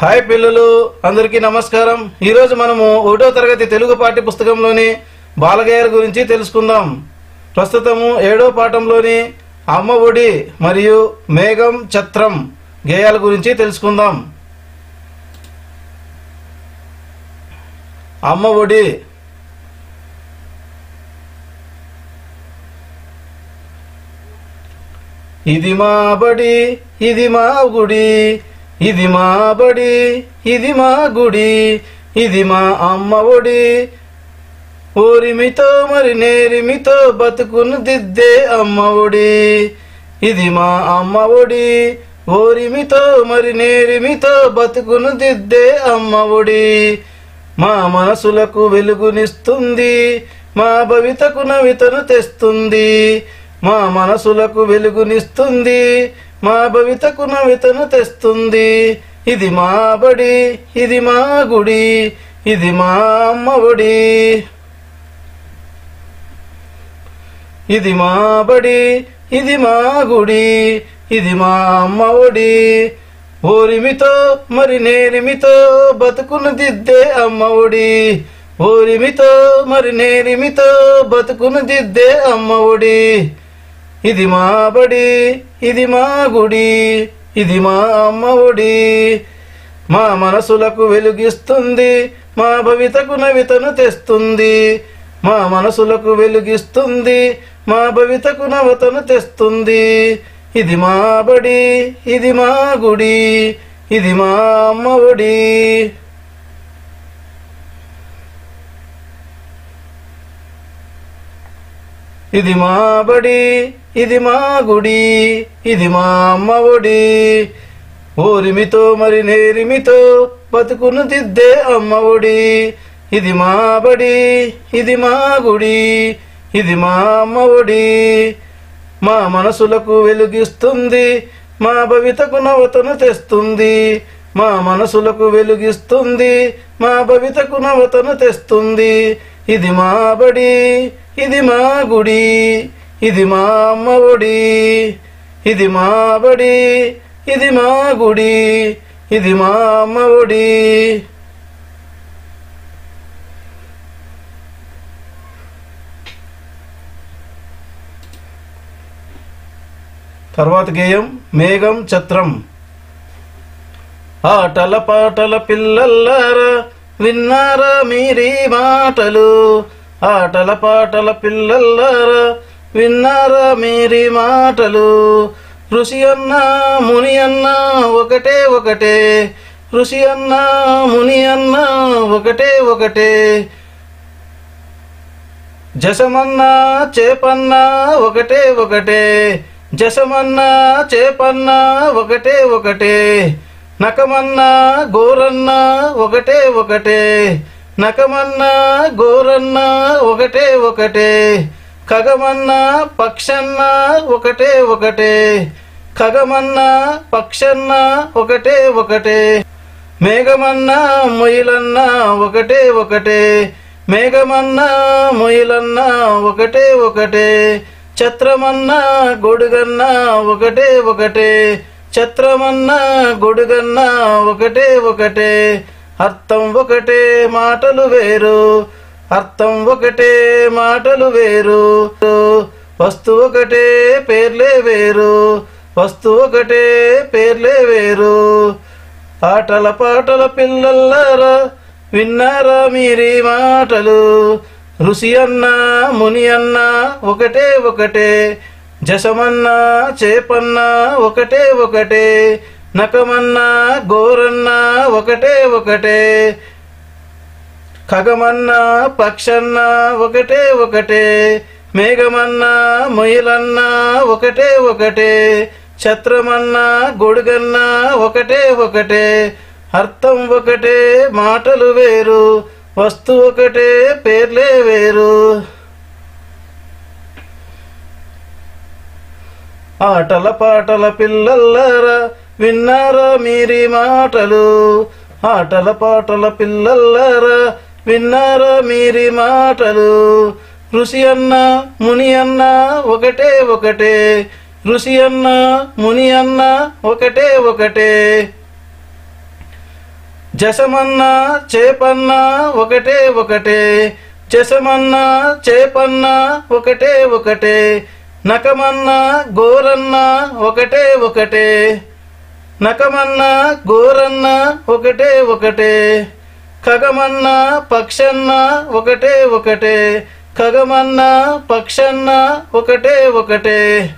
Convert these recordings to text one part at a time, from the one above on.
Hi పిల్లలు అందరికీ నమస్కారం. ఈరోజు మనము ఒకటో తరగతి తెలుగు పాఠ్య పుస్తకంలోని బాలగేయాల గురించి తెలుసుకుందాం. ప్రస్తుతము ఏడో పాఠంలోని అమ్మ ఒడి మరియు మేఘం ఛత్రం గేయాల గురించి తెలుసుకుందాం. అమ్మ ఒడి. ఇది మా బడి ఇది మా గుడి. ఇది మా బడి ఇది మా గుడి ఇది మా అమ్మ ఒడి. ఊరిమితో మరి నేరిమితో బతుకును దిద్దే అమ్మ ఒడి. ఇది మా అమ్మ ఒడి ఓరిమితో మరి నేరిమితో బతుకును దిద్దే అమ్మ ఒడి. మా మనసులకు వెలుగునిస్తుంది మా భవితకు నవితను తెస్తుంది. మా మనసులకు వెలుగునిస్తుంది మా భవితకు నవితను తెస్తుంది. ఇది మా బడి ఇది మా గుడి ఇది మా అమ్మ ఒడి. ఇది మా బడి ఇది మా గుడి ఇది మా అమ్మ ఒడి. ఓరిమితో మరి నేరిమితో బతుకును దిద్దే అమ్మ ఒడి. ఓరిమితో మరి నేరిమితో బతుకును దిద్దే అమ్మ ఒడి. ఇది మా బడి ఇది మా గుడి ఇది మా అమ్మ ఒడి. మా మనసులకు వెలుగిస్తుంది మా భవితకు నవితను తెస్తుంది. మా మనసులకు వెలుగిస్తుంది మా భవితకు నవతను తెస్తుంది. ఇది మా బడి ఇది మా గుడి ఇది మా అమ్మ ఒడి. ఇది మా బడి ఇది మా గుడి ఇది మా అమ్మ ఒడి. ఓరిమితో మరి నేరిమితో బతుకును దిద్దే అమ్మ ఒడి. ఇది మా బడి ఇది మా గుడి ఇది మా అమ్మ ఒడి. మా మనసులకు వెలుగిస్తుంది మా భవితకు నవతను తెస్తుంది. మా మనసులకు వెలుగిస్తుంది మా భవితకు నవతను తెస్తుంది. ఇది మా బడి ఇది మా గుడి. ఇది మా అమ్మ ఒడి ఇది మా బడి ఇది మా గుడి ఇది మా అమ్మ ఒడి తర్వాత గేయం మేఘం ఛత్రం. ఆటల పాటల పిల్లల్లారా విన్నారా మీరీ మాటలు? ఆటల పాటల పిల్లల్లారా విన్నారా మీరి మాటలు? ఋషి అన్నా ముని అన్న ఒకటే ఒకటే. ఋషి అన్నా ముని అన్నా ఒకటే ఒకటే. జసమన్నా చేపన్నా ఒకటే ఒకటే. జసమన్నా చేపన్నా ఒకటే ఒకటే. నకమన్నా గోరన్నా ఒకటే ఒకటే. నకమన్నా గోరన్నా ఒకటే ఒకటే. ఖగమన్నా పక్షన్నా ఒకటే ఒకటే. ఖగమన్నా పక్షన్నా ఒకటే ఒకటే. మేఘమన్నా మొయిలన్నా ఒకటే ఒకటే. మేఘమన్నా మొయిలన్నా ఒకటే ఒకటే. ఛత్రమన్నా గొడుగన్నా ఒకటే ఒకటే. ఛత్రమన్నా గొడుగన్నా ఒకటే ఒకటే. అర్థం ఒకటే మాటలు వేరు. అర్థం ఒకటే మాటలు వేరు. వస్తు ఒకటే పేర్లే వేరు. వస్తు ఒకటే పేర్లే వేరు. ఆటల పాటల పిల్లల్లారా విన్నారా మీరీ మాటలు? ఋషి అన్నా ముని అన్నా ఒకటే ఒకటే. జసమన్నా చేపన్నా ఒకటే ఒకటే. నకమన్నా గోరన్నా ఒకటే ఒకటే. ఖగమన్నా పక్షన్నా ఒకటే ఒకటే. మేఘమన్నా మొయిలన్నా ఒకటే ఒకటే. ఛత్రమన్నా గొడుగన్నా ఒకటే ఒకటే. అర్థం ఒకటే మాటలు వేరు. వస్తు ఒకటే పేర్లే వేరు. ఆటల పాటల పిల్లల్లారా విన్నారా మీరి మాటలు? ఆటల పాటల పిల్లల్లారా విన్నారా మీరి మాటలు? ఋషి అన్న ముని అన్న ఒకటే ఒకటే. ఋషి అన్న ముని అన్న ఒకటే ఒకటే. జసమన్న చేపన్నా ఒకటే ఒకటే. జసమన్న చేపన్నా ఒకటే ఒకటే. నకమన్నా గోరన్నా ఒకటే ఒకటే. నకమన్నా గోరన్నా ఒకటే ఒకటే. ఖగమన్నా పక్షన్నా ఒకటే ఒకటే. ఖగమన్నా పక్షన్నా ఒకటే ఒకటే.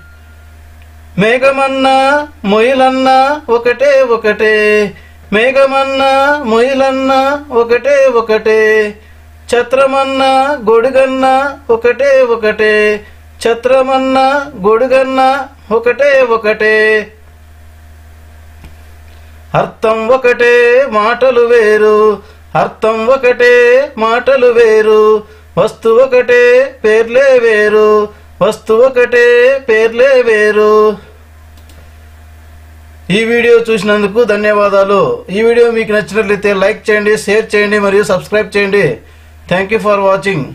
మేఘమన్నా మొయిలన్నా ఒకటే ఒకటే. మేఘమన్నా మొయిలన్నా ఒకటే ఒకటే. ఛత్రమన్నా గొడుగన్నా ఒకటే ఒకటే. ఛత్రమన్నా గొడుగన్నా ఒకటే ఒకటే. అర్థం ఒకటే మాటలు వేరు. అర్థం ఒకటే మాటలు వేరు. వస్తు ఒకటే పేర్లే వేరు. వస్తు ఒకటే పేర్లే వేరు. ఈ వీడియో చూసినందుకు ధన్యవాదాలు. ఈ వీడియో మీకు నచ్చినట్లయితే లైక్ చేయండి షేర్ చేయండి మరియు సబ్స్క్రైబ్ చేయండి. Thank you for watching